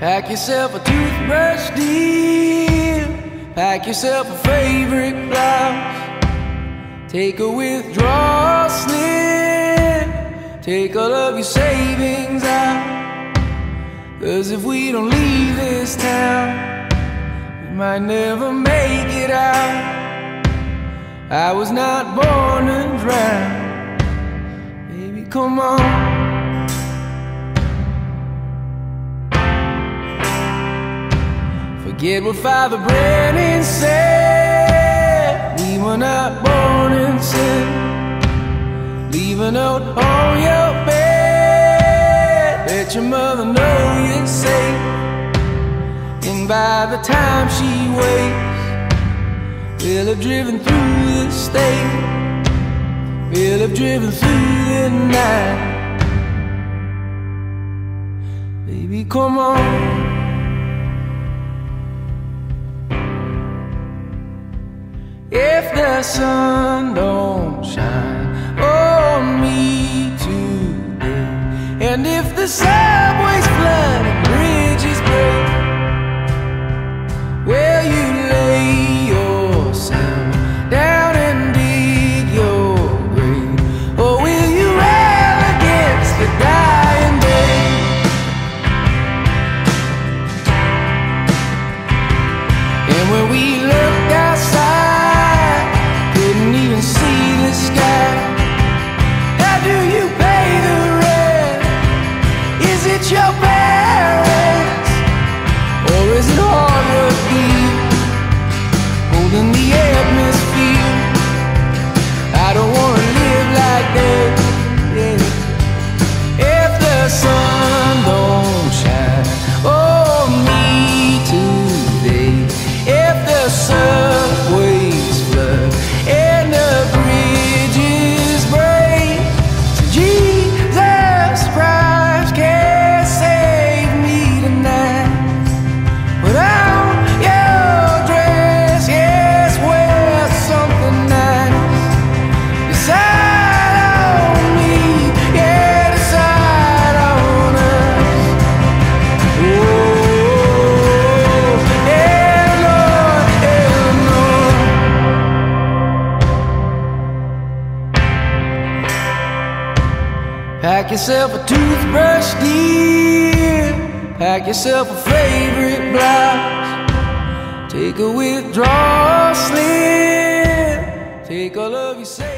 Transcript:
Pack yourself a toothbrush, dear. Pack yourself a favorite blouse. Take a withdrawal slip. Take all of your savings out. Cause if we don't leave this town, we might never make it out. I was not born to drown. Baby, come on. Forget what Father Brennan said. We were not born in sin. Leave a note on your bed. Let your mother know you're safe. And by the time she wakes, we'll have driven through the state. We'll have driven through the night. Baby, come on. The sun don't shine on me today, and if the subways flood Pack yourself a toothbrush, dear. Pack yourself a favorite blouse. Take a withdrawal slip. Take all of yourself.